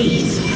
Please.